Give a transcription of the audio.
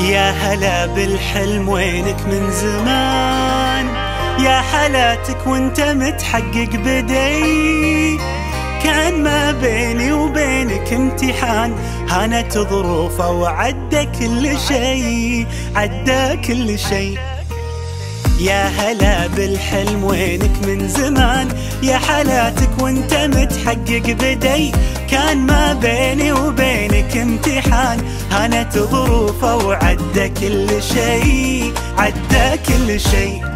يا هلا بالحلم وينك من زمان؟ يا حالاتك وانت متحقق بدي. كان ما بيني وبينك امتحان هانت ظروفه وعدى كل شيء عدى كل شيء. يا هلا بالحلم وينك من زمان يا حالاتك وانت متحقق بدي. كان ما بيني وبينك امتحان. هانت ظروفه وعدى كل شيء عدى كل شيء.